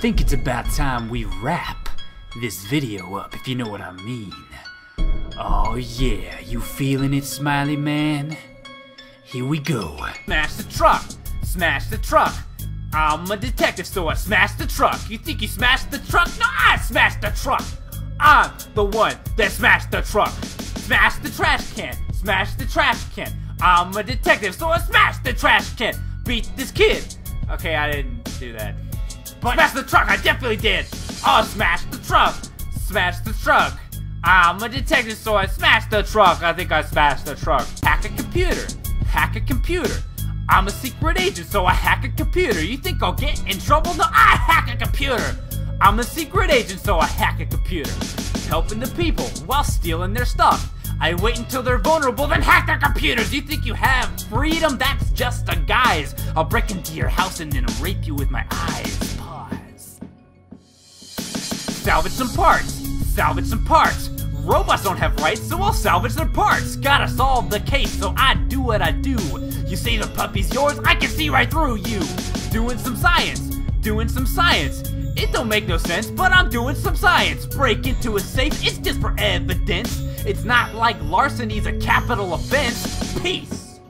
think it's about time we wrap this video up, if you know what I mean. Oh yeah, you feeling it, Smiley Man? Here we go. Smash the truck! Smash the truck! I'm a detective, so I smash the truck. You think you smashed the truck? No, I smashed the truck! I'm the one that smashed the truck! Smash the trash can! Smash the trash can! I'm a detective, so I smash the trash can! Beat this kid! Okay, I didn't do that. But smash the truck, I definitely did! Oh, smash the truck! Smash the truck! I'm a detective, so I smashed the truck. I think I smashed the truck. Hack a computer. Hack a computer. I'm a secret agent, so I hack a computer. You think I'll get in trouble? No, I hack a computer. I'm a secret agent, so I hack a computer. Helping the people while stealing their stuff. I wait until they're vulnerable, then hack their computers. You think you have freedom? That's just a guise. I'll break into your house and then rape you with my eyes. Salvage some parts. Salvage some parts. Robots don't have rights, so I'll salvage their parts. Gotta solve the case, so I do what I do. You say the puppy's yours, I can see right through you. Doing some science, doing some science. It don't make no sense, but I'm doing some science. Break into a safe, it's just for evidence. It's not like larceny's a capital offense. Peace.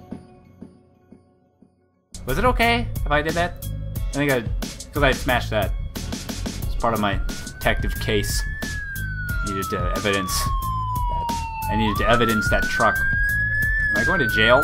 Was it okay if I did that? I think I, because I smashed that. It's part of my detective case. Needed to evidence that. I needed to evidence that truck. Am I going to jail?